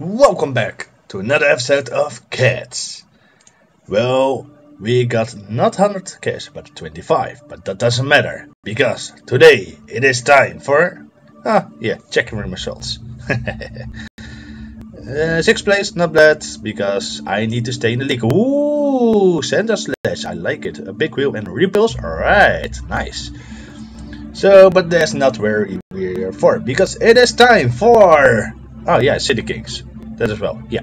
Welcome back to another episode of Cats. Well, we got not 100 cash, but 25, but that doesn't matter, because today it is time for, ah, yeah, checking room results. uh, sixth place, not bad, because I need to stay in the league. Ooh, Santa Slash, I like it. A big wheel and repels, alright, nice. So, but that's not where we're for, because it is time for, oh yeah, City Kings. That as well, yeah.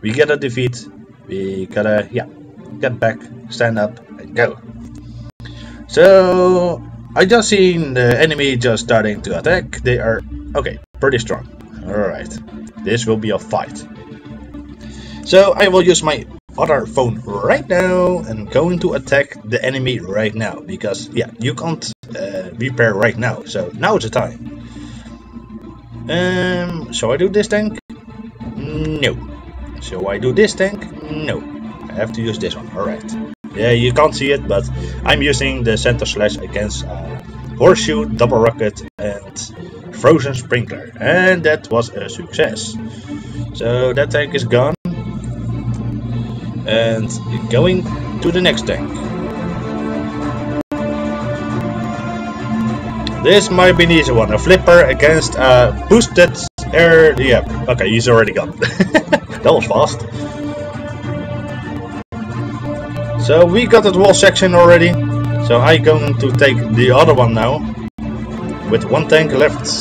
We gotta defeat, we gotta, yeah, get back, stand up, and go. So, I just seen the enemy just starting to attack. They are, okay, pretty strong. Alright, this will be a fight. So, I will use my other phone right now and going to attack the enemy right now because yeah you can't uh, repair right now so now is the time um so I do this tank? No. So I do this tank? No. I have to use this one. Alright. Yeah you can't see it but I'm using the Santa Slash against uh, horseshoe double rocket and frozen sprinkler. And that was a success. So that tank is gone. And going to the next tank. This might be an easy one, a flipper against a boosted air, yeah, okay, he's already gone. that was fast. So we got that wall section already, so I'm going to take the other one now, with one tank left.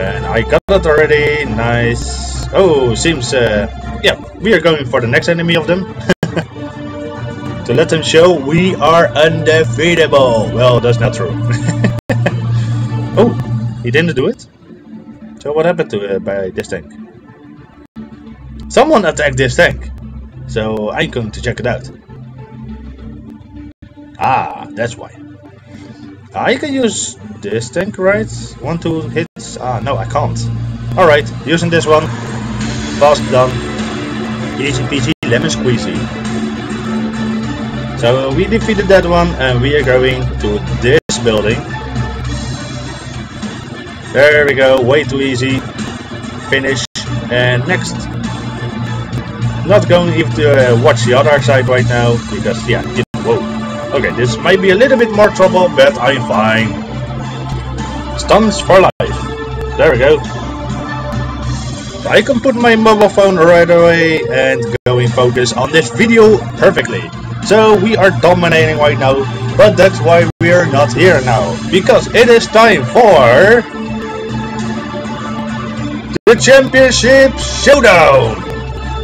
And I got that already, nice. Oh, seems, uh, yeah, we are going for the next enemy of them. to let them show we are undefeatable. Well, that's not true. oh, he didn't do it? So what happened to uh, by this tank? Someone attacked this tank. So I'm going to check it out. Ah, that's why. I can use this tank, right? One, two hits. Ah, no, I can't. Alright, using this one. Fast done. Easy peasy lemon squeezy. So we defeated that one and we are going to this building. There we go, way too easy. Finish. And next. Not going even to uh, watch the other side right now because yeah, know, whoa. Okay, this might be a little bit more trouble, but I'm fine. Stuns for life. There we go. I can put my mobile phone right away and go in focus on this video perfectly. So we are dominating right now, but that's why we're not here now. Because it is time for... The Championship Showdown!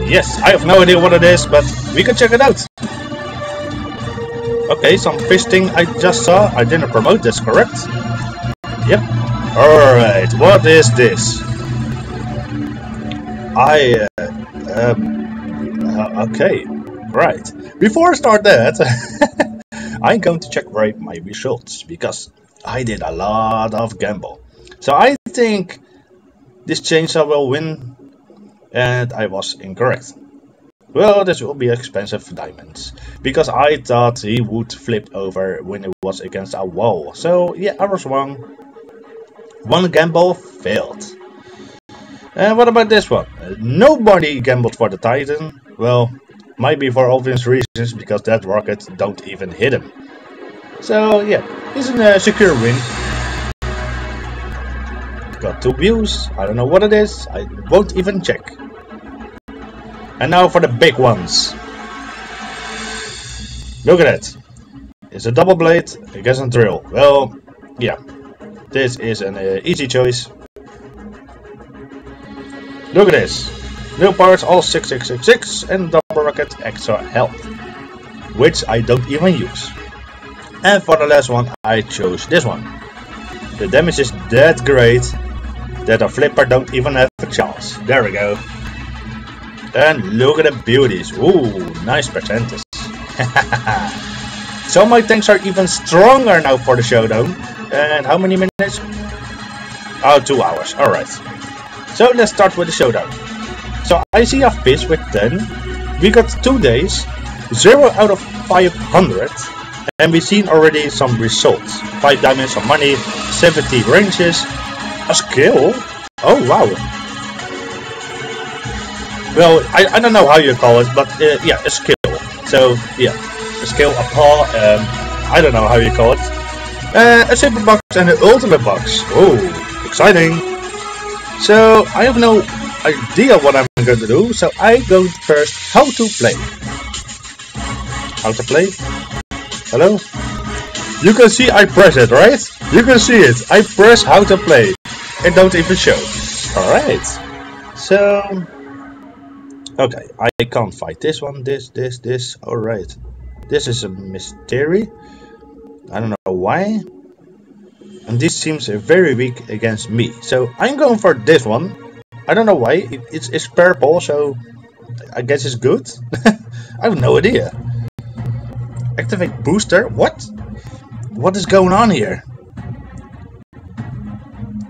Yes, I have no idea what it is, but we can check it out. Okay, some fisting I just saw. I didn't promote this, correct? Yep. Alright, what is this? I, uh, um, uh, okay, right. Before I start that, I'm going to check right my results because I did a lot of gamble. So I think this chainsaw will win and I was incorrect. Well, this will be expensive diamonds, because I thought he would flip over when it was against a wall. So yeah, I was wrong. One gamble failed. And what about this one? Uh, nobody gambled for the Titan. Well, might be for obvious reasons, because that rocket don't even hit him. So yeah, it's a secure win. Got two views, I don't know what it is, I won't even check. And now for the big ones. Look at it. It's a double blade against a drill. Well, yeah, this is an uh, easy choice. Look at this. New parts all 6666 and double rocket extra health. Which I don't even use. And for the last one I chose this one. The damage is that great that a flipper don't even have a chance. There we go. And look at the beauties. Ooh, nice percentage. so my tanks are even stronger now for the showdown. And how many minutes? Oh, two hours. Alright. So let's start with the showdown. So I see a fish with 10. We got 2 days. 0 out of 500. And we've seen already some results. 5 diamonds, of money, 70 ranges, a skill. Oh, wow. Well, I, I don't know how you call it, but uh, yeah, a skill. So, yeah, a skill, a paw, um, I don't know how you call it. Uh, a super box and an ultimate box. Oh, exciting. So, I have no idea what I'm going to do, so I go first how to play. How to play? Hello? You can see I press it, right? You can see it. I press how to play. And don't even show. Alright. So... Okay, I can't fight this one, this, this, this. Alright. This is a mystery. I don't know why. And this seems very weak against me. So I'm going for this one. I don't know why. It, it's, it's purple, so I guess it's good. I have no idea. Activate booster? What? What is going on here?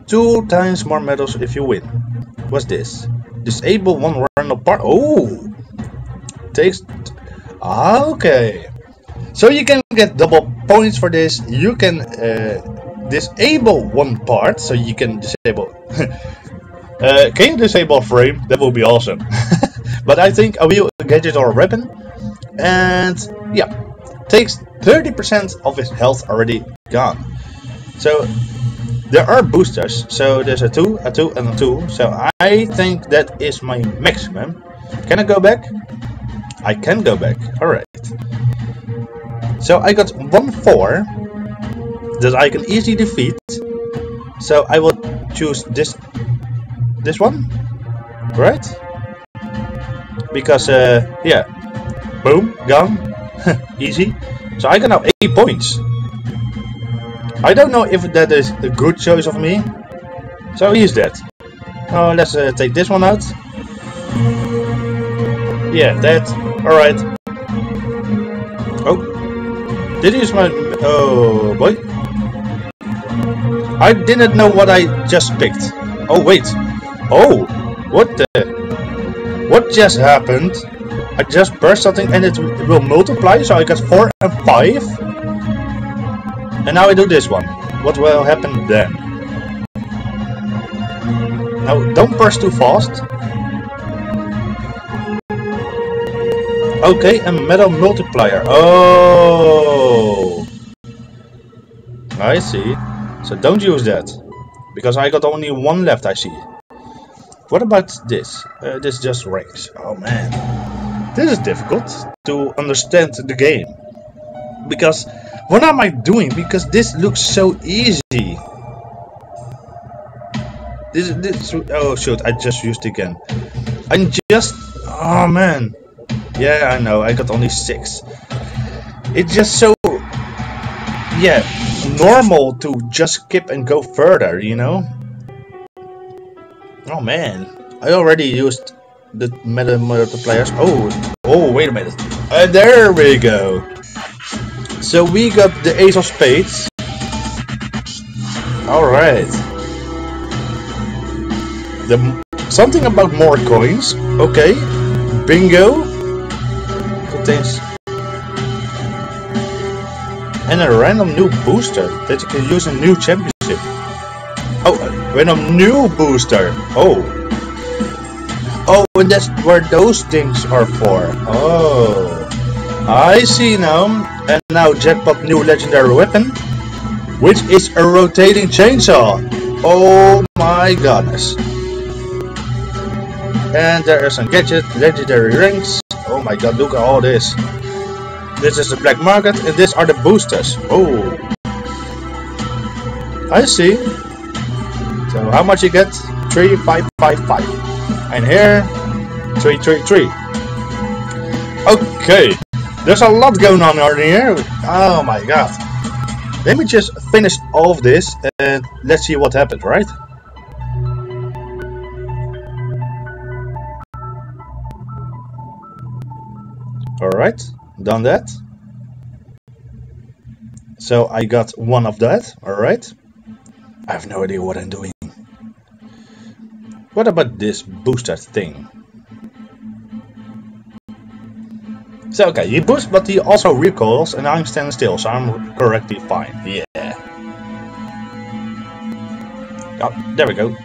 Two times more medals if you win. What's this? Disable one random part. Oh! Takes... Okay. So you can get double points for this. You can uh, disable one part, so you can disable... uh, can you disable frame? That would be awesome. but I think I will gadget or weapon. And yeah, takes 30% of his health already gone. So there are boosters. So there's a 2, a 2 and a 2. So I think that is my maximum. Can I go back? I can go back. Alright. So I got 1 4 that I can easily defeat. So I will choose this this one. Right? Because uh yeah. Boom, gone. Easy. So I can now 8 points. I don't know if that is a good choice of me. So he's dead. Oh, let's uh, take this one out. Yeah, that. Alright. Oh. Did he use my... Oh, boy. I didn't know what I just picked. Oh, wait. Oh, what the... What just happened? I just press something and it will multiply, so I got 4 and 5. And now I do this one. What will happen then? Now, don't press too fast. Okay, a medal multiplier. Oh! I see. So don't use that. Because I got only one left, I see. What about this? Uh, this just rings. Oh man. This is difficult to understand the game. Because what am I doing? Because this looks so easy. This, this, oh shoot, I just used it again. I'm just, oh man. Yeah, I know, I got only six. It's just so, yeah, normal to just skip and go further, you know? Oh man, I already used the medal multipliers. Oh, oh, wait a minute. Uh, there we go. So we got the Ace of Spades. Alright. The Something about more coins. Okay. Bingo. Contains... And a random new booster that you can use in new championship. Oh, a random new booster. Oh, Oh, and that's where those things are for. Oh. I see now. And now jackpot new legendary weapon. Which is a rotating chainsaw. Oh my goodness. And there are some gadget, legendary rings. Oh my god, look at all this. This is the black market and these are the boosters. Oh. I see. So how much you get? 3555. And here, three, three, three. Okay, there's a lot going on over here. Oh my god. Let me just finish all of this and let's see what happens, right? Alright, done that. So I got one of that, alright. I have no idea what I'm doing. What about this booster thing? So okay, he boosts but he also recoils and I'm standing still, so I'm correctly fine. Yeah. Oh, there we go.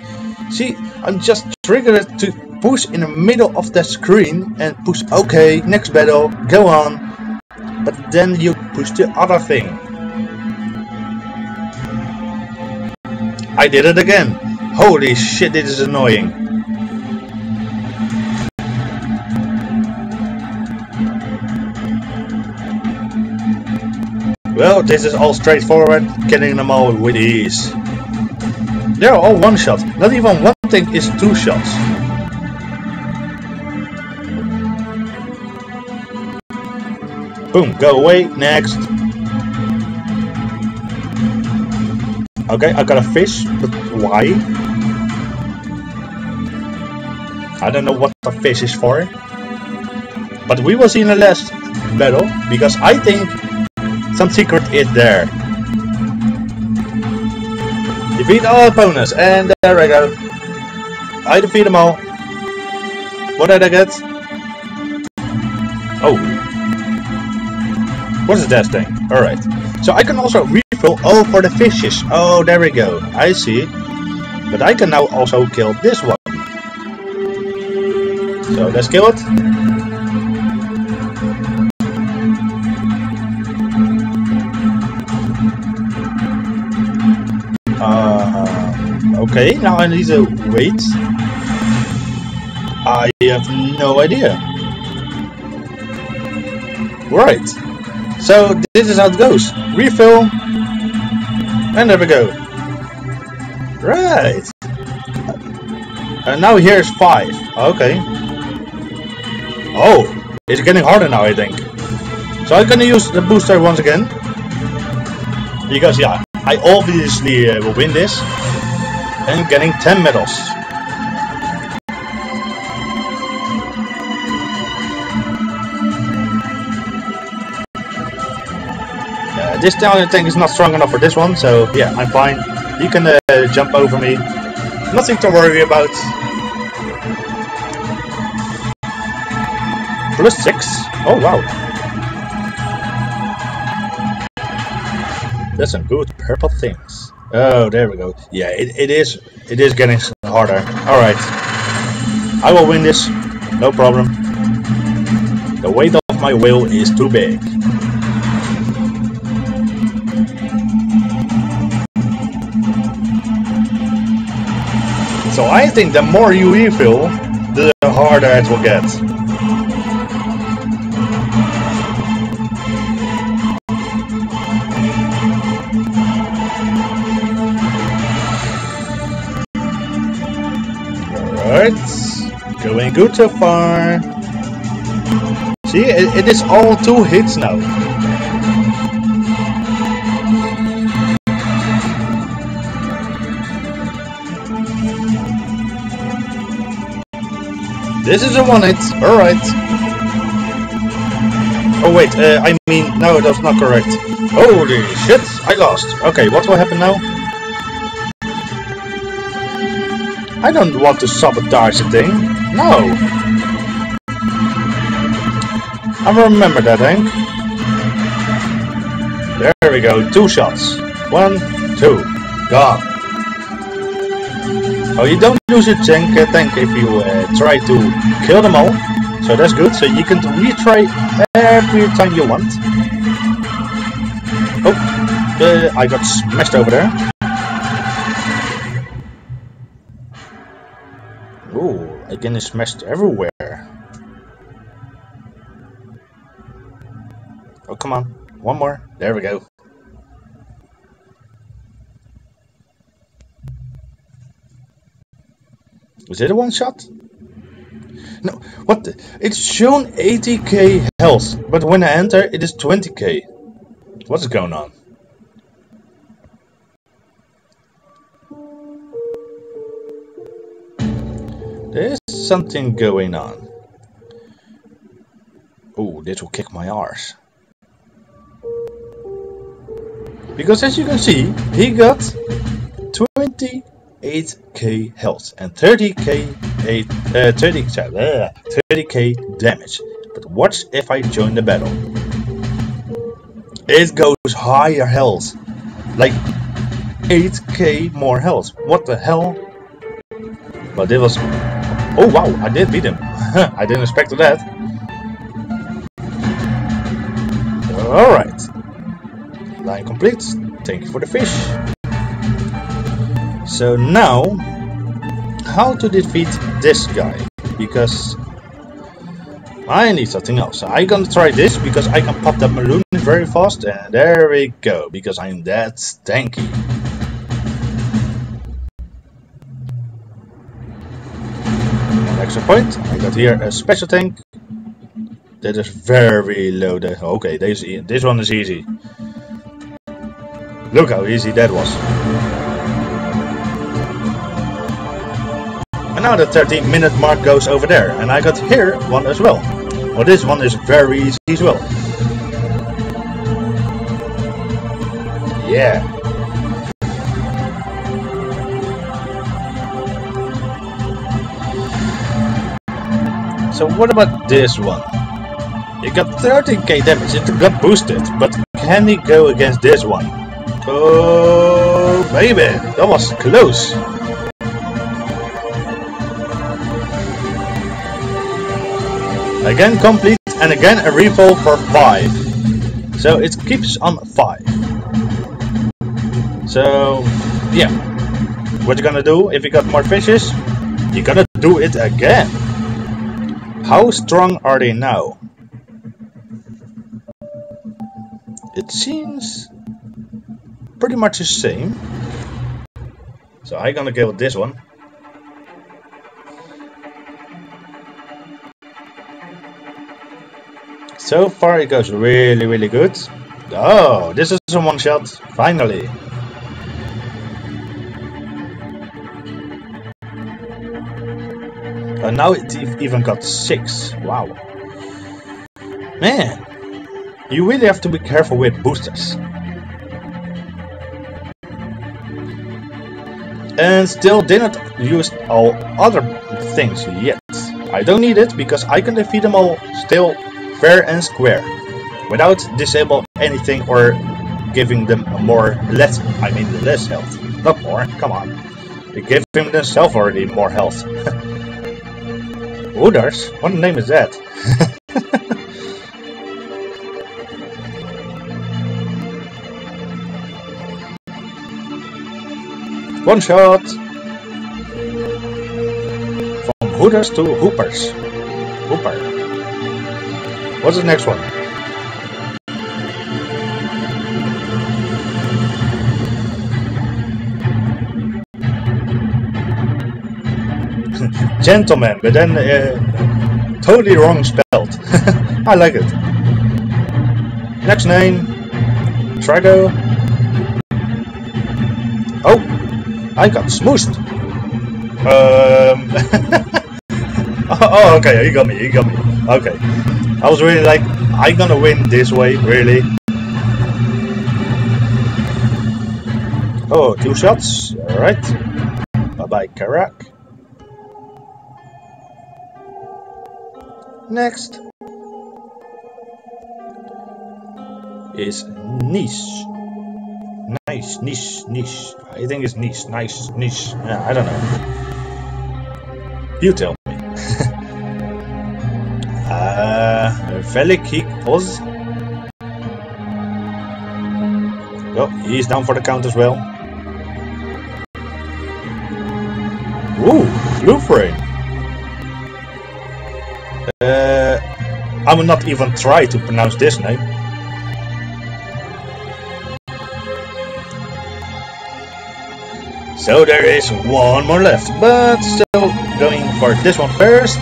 See, I'm just triggered to push in the middle of the screen and push OK, next battle, go on. But then you push the other thing. I did it again. Holy shit, this is annoying. Well, this is all straightforward, getting them all with ease. They're all one shot, not even one thing is two shots. Boom, go away, next. Okay, I got a fish, but why? I don't know what the fish is for. But we will see in the last battle, because I think some secret is there. Defeat all opponents, and there I go. I defeat them all. What did I get? Oh. What is that thing? Alright. So I can also refill all for the fishes. Oh, there we go. I see. But I can now also kill this one. So let's kill it. Uh, okay, now I need to wait. I have no idea. Right. So this is how it goes. Refill. And there we go. Right. And now here's five. Okay. Oh, it's getting harder now, I think. So I'm gonna use the booster once again. Because yeah, I obviously uh, will win this and getting 10 medals. This stallion tank is not strong enough for this one, so yeah, I'm fine. You can uh, jump over me. Nothing to worry about. Plus 6? Oh wow. That's some good purple things. Oh, there we go. Yeah, it, it is it is getting harder. Alright. I will win this. No problem. The weight of my will is too big. So I think the more you refill, the harder it will get. Alright, going good so far. See, it, it is all two hits now. This is a one hit, alright. Oh wait, uh, I mean, no, that's not correct. Holy shit, I lost. Okay, what will happen now? I don't want to sabotage the thing. No. I remember that thing. There we go. Two shots. One, two. Gone. Oh, you don't lose your tank, uh, tank if you uh, try to kill them all. So that's good. So you can retry every time you want. Oh, uh, I got smashed over there. Oh again, it's smashed everywhere. Oh, come on. One more. There we go. Was it a one shot? No, what the? It's shown 80k health, but when I enter, it is 20k. What's going on? There's something going on. Oh, this will kick my arse. Because as you can see, he got 28k health and 30k 8, uh, 30, 30k damage. But what if I join the battle. It goes higher health. Like 8k more health. What the hell? But it was... Oh wow, I did beat him. I didn't expect that. Alright. Line complete. Thank you for the fish. So now, how to defeat this guy? Because I need something else. I'm gonna try this because I can pop that balloon very fast and there we go, because I'm that stanky. extra point. I got here a special tank. That is very low. Okay, this, this one is easy. Look how easy that was. And now the 13 minute mark goes over there. And I got here one as well. Well, this one is very easy as well. Yeah. So what about this one? It got 13k damage, it got boosted, but can he go against this one? Oh baby, that was close. Again complete and again a refill for 5. So it keeps on 5. So yeah. What you gonna do if you got more fishes? You gotta do it again. How strong are they now? It seems pretty much the same. So I'm gonna go with this one. So far it goes really, really good. Oh, this is a one shot, finally. And now it even got 6, wow. Man, you really have to be careful with boosters. And still didn't use all other things yet. I don't need it because I can defeat them all still fair and square, without disable anything or giving them more less, I mean less health. Not more, come on. They give him themselves already more health. Udars? What name is that? One shot! From Hooters to Hoopers. Hooper. What's the next one? Gentleman, but then uh, totally wrong spelled. I like it. Next name, Trigo. Oh, I got smooshed. Um. oh, okay, you got me, you got me. Okay. I was really like, I'm gonna win this way, really. Oh, two shots. Alright. Bye bye, Karak. Next is Nice. Nice, Nice, Nice. I think it's Nice, nice, Nice. Yeah, I don't know. You tell Velik Oz. Oh, he's down for the count as well. Ooh, blue frame. Uh, I will not even try to pronounce this name. So there is one more left, but still going for this one first.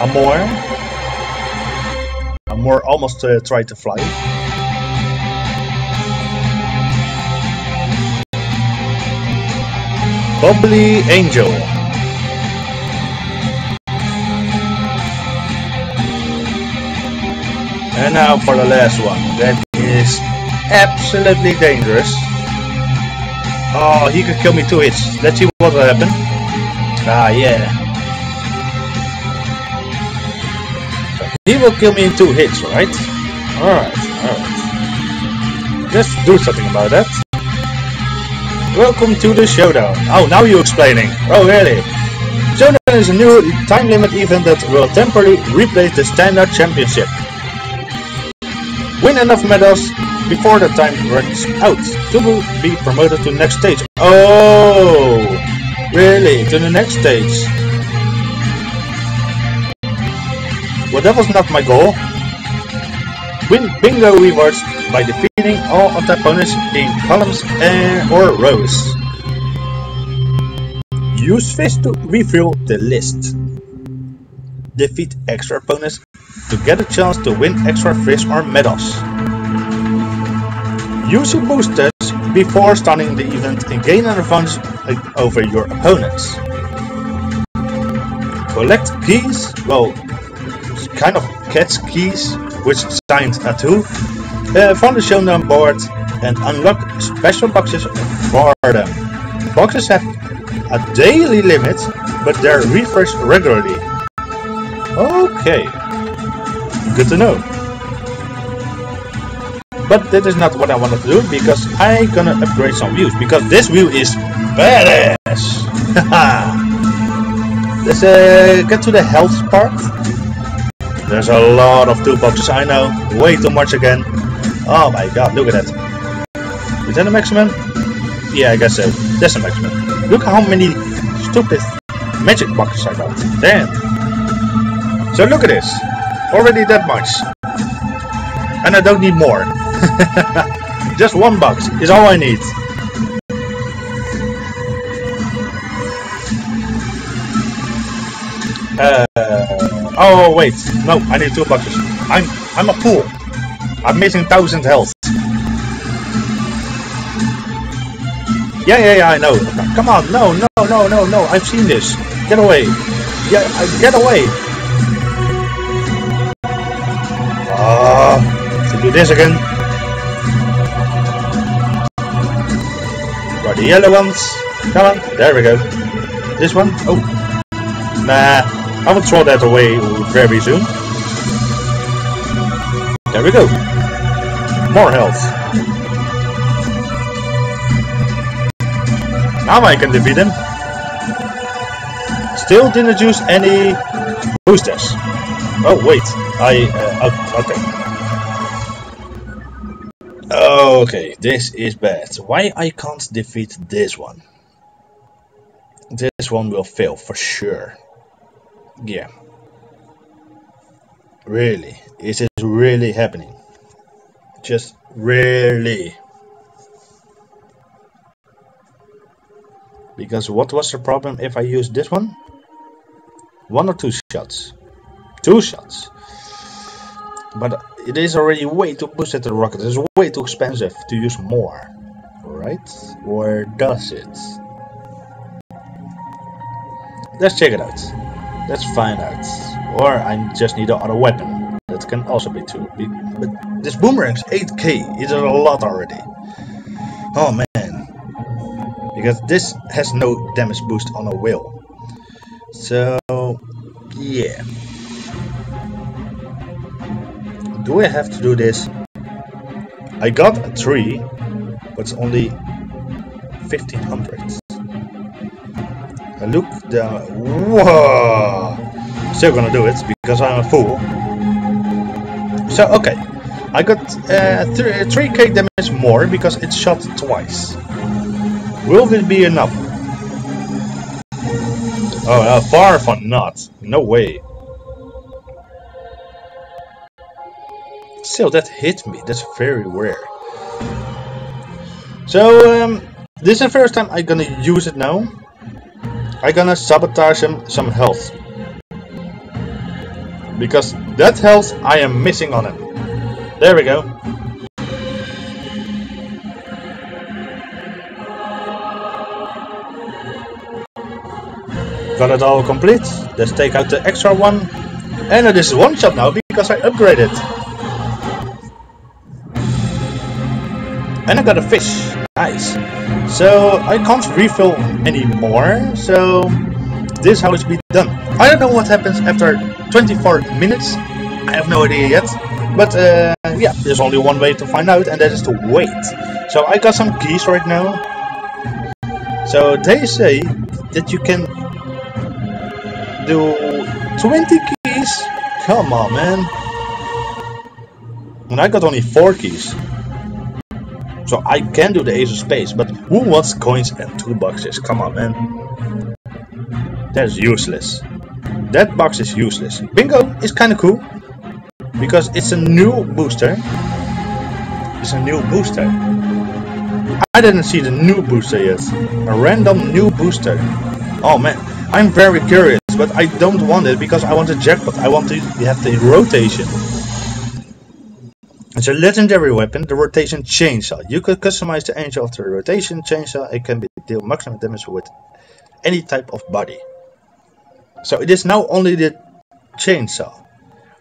Amor. Amor almost uh, tried to fly. Bubbly Angel. And now for the last one. That is absolutely dangerous. Oh, he could kill me two hits. Let's see what will happen. Ah, yeah. He will kill me in two hits, right? Alright, alright. Let's do something about that. Welcome to the Showdown. Oh, now you're explaining. Oh, really? Showdown is a new time limit event that will temporarily replace the standard championship. Win enough medals before the time runs out to be promoted to next stage. Oh, really? To the next stage? Well, that was not my goal. Win bingo rewards by defeating all of the opponents in columns and or rows. Use fish to refill the list. Defeat extra opponents to get a chance to win extra fish or medals. Use your boosters before starting the event and gain an advantage over your opponents. Collect keys, well, kind of catch keys, which signed a 2, uh, from the showdown board and unlock special boxes for them. Boxes have a daily limit, but they're refreshed regularly. Okay, good to know. But that is not what I wanted to do because I gonna upgrade some views because this view is badass. Let's uh, get to the health part. There's a lot of toolboxes, I know. Way too much again. Oh my god, look at that. Is that a maximum? Yeah, I guess so. That's a maximum. Look how many stupid magic boxes I got. Damn. So look at this. Already that much. And I don't need more. Just one box is all I need. Uh, oh wait, no, I need two boxes. I'm I'm a fool. I'm missing thousand health. Yeah, yeah, yeah, I know. Come on, no, no, no, no, no. I've seen this. Get away. Yeah, get away. Ah, uh, to do this again. Got the yellow ones. Come on, there we go. This one? Oh, nah. I will throw that away very soon. There we go. More health. Now I can defeat him. Still didn't use any boosters. Oh wait, I uh, okay. Okay, this is bad. Why I can't defeat this one? This one will fail for sure. Yeah. Really. Is it really happening? Just really. Because what was the problem if I used this one? One or two shots? Two shots. But it is already way too boosted the rocket. It's way too expensive to use more. Right? Or does it? Let's check it out. Let's find out. Or I just need another weapon. That can also be true. But this boomerang's 8k. It's a lot already. Oh man. Because this has no damage boost on a wheel. So, yeah. Do I have to do this? I got a 3, but it's only 1500 look down. Whoa! Still gonna do it because I'm a fool. So okay, I got uh, 3k damage more because it shot twice. Will this be enough? Oh, uh, far from not. No way. Still, that hit me. That's very rare. So, um, this is the first time I'm gonna use it now. I'm gonna sabotage him some health. Because that health I am missing on him. There we go. Got it all complete. Let's take out the extra one. And it is one shot now because I upgraded. And I got a fish. Nice. So I can't refill anymore. So this is how it's been done. I don't know what happens after 24 minutes. I have no idea yet. But uh, yeah, there's only one way to find out, and that is to wait. So I got some keys right now. So they say that you can do 20 keys. Come on, man. And I got only 4 keys. So I can do the Ace of Spades, but who wants coins and 2 boxes? Come on, man. That's useless. That box is useless. Bingo is kind of cool. Because it's a new booster. It's a new booster. I didn't see the new booster yet. A random new booster. Oh man, I'm very curious, but I don't want it because I want a jackpot. I want to have the rotation. It's a legendary weapon, the rotation chainsaw. You could customize the angel of the rotation chainsaw. It can be deal maximum damage with any type of body. So it is now only the chainsaw.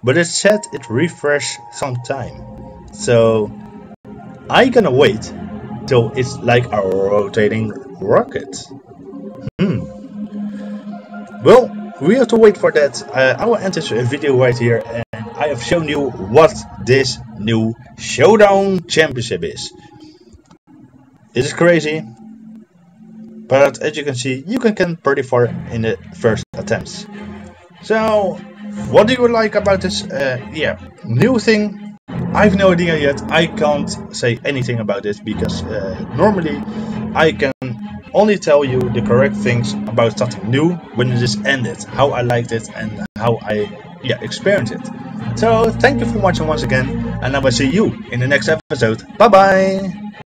But it said it refresh sometime. So I gonna wait till it's like a rotating rocket. Hmm. Well, we have to wait for that. Uh, I will end this video right here have shown you what this new Showdown Championship is. It is crazy, but as you can see, you can get pretty far in the first attempts. So, what do you like about this uh, yeah, new thing? I have no idea yet. I can't say anything about this because uh, normally I can only tell you the correct things about something new when it is ended, how I liked it and how I yeah experienced it. So thank you for watching once again and I will see you in the next episode. Bye bye!